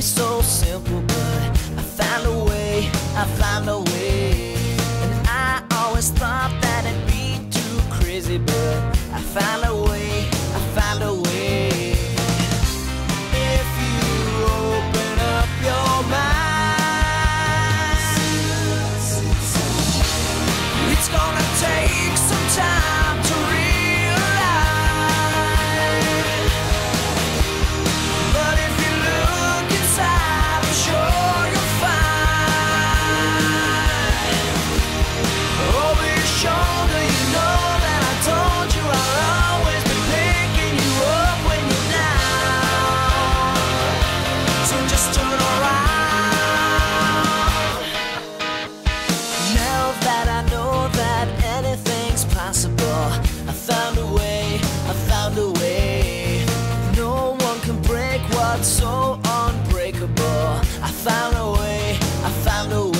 so simple, but I found a way, I found a way. so unbreakable. I found a way, I found a way.